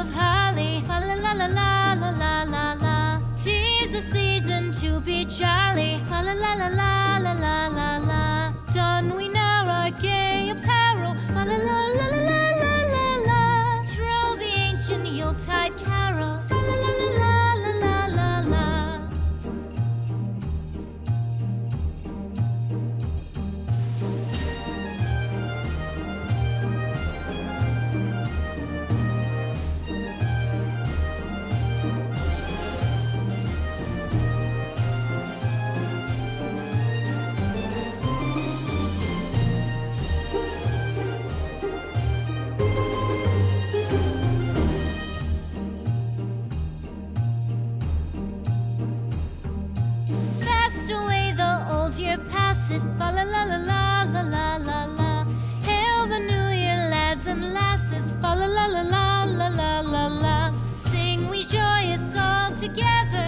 of holly. La la la la la la la la. Tis the season to be jolly. Fa la la la la la la la dances, fa la la la la la la la. Hail the new year, lads and lasses, fa la la la la la la la la. Sing we joyous all together.